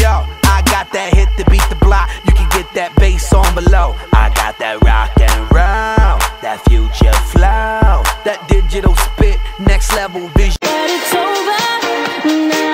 yo, I got that hit to beat the block. You can get that bass on below. I got that rock and roll, that future flow, that digital spit, next level vision. But it's over now.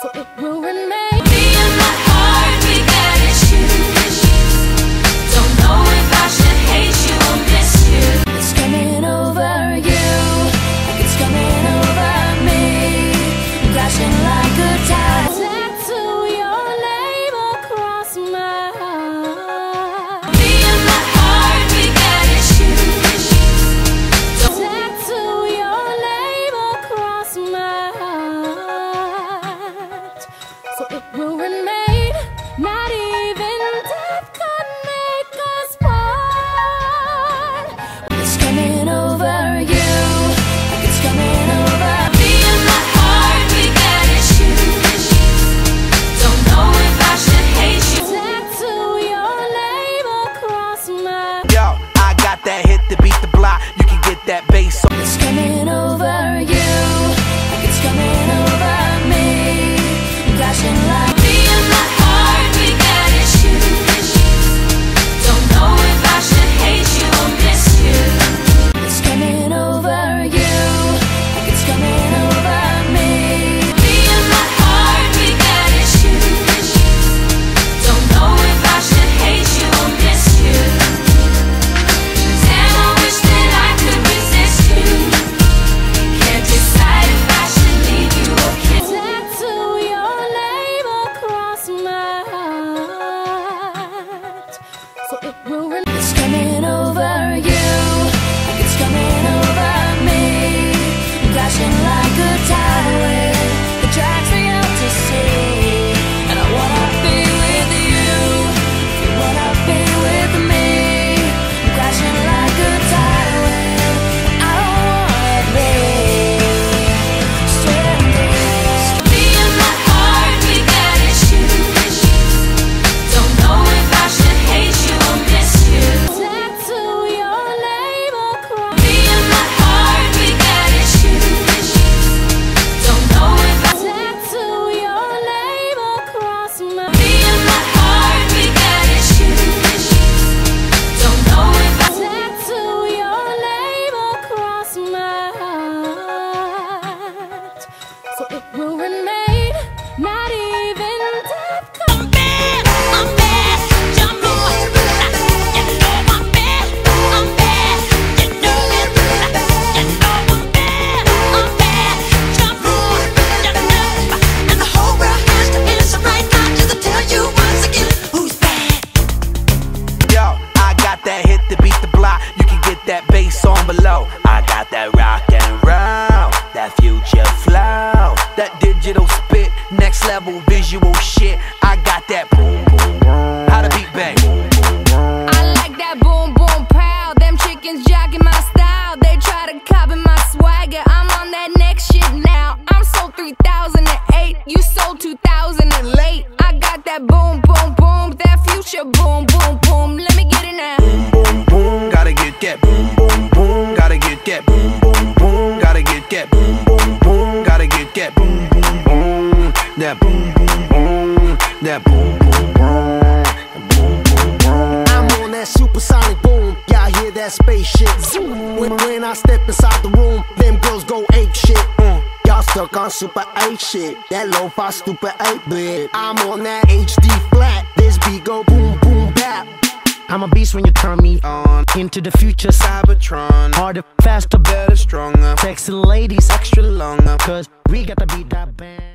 so it will remain. That future flow, that digital spit, next level visual shit. I got that boom boom boom. How the beat bang? I like that boom boom pow. Them chickens jocking my style. They try to copy my swagger. I'm on that next shit now. I'm sold 3008. You sold 2000 and late. I got that boom boom boom. That future boom boom boom. Let me get it now. Boom boom, gotta get that boom boom boom. Gotta get that boom boom boom. Gotta get that boom boom boom. Gotta get that boom boom boom. That boom boom boom. That boom boom boom. I'm on that supersonic boom. Y'all hear that spaceship zoom. When, when I step inside the room, them girls go ape shit. Mm. Y'all stuck on super 8 shit. That lo-fi stupid 8 bit. I'm on that HD flat. This beat go boom boom bap. I'm a beast when you turn me on. Into the future, Cybertron. Harder, faster, better, stronger. Sexy ladies, extra longer. Cause we got to beat that band.